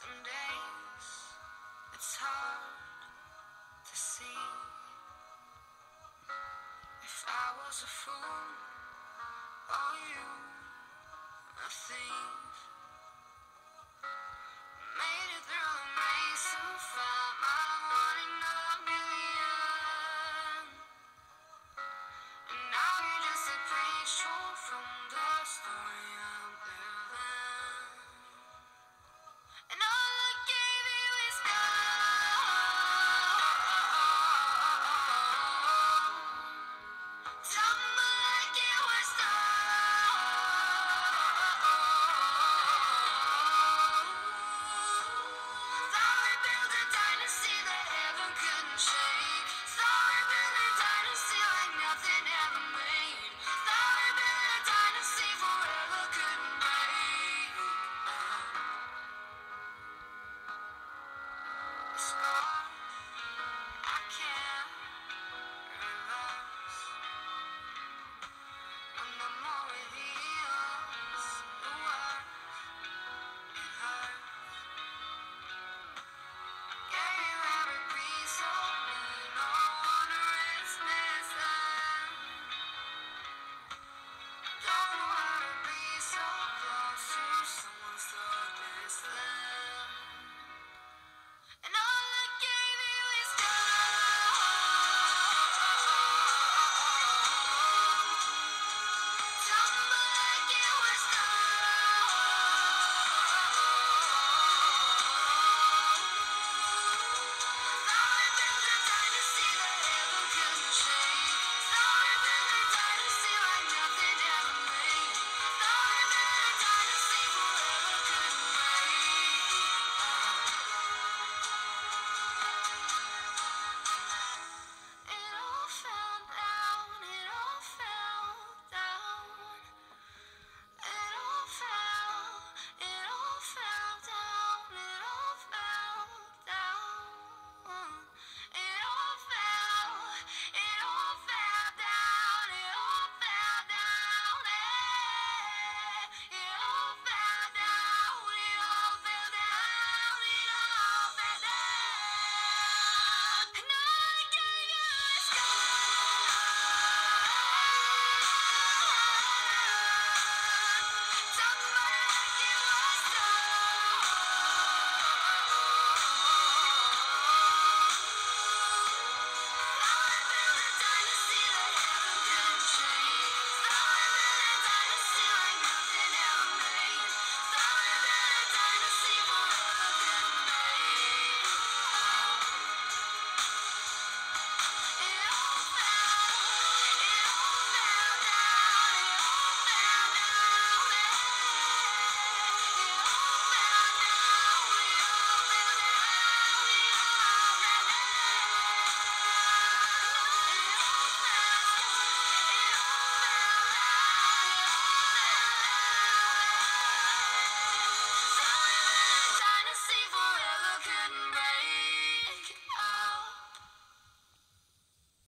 Some days it's hard to see. If I was a fool, or you a thief, made it through the maze and found My one in a million, and now you're just a preacher from. Peace.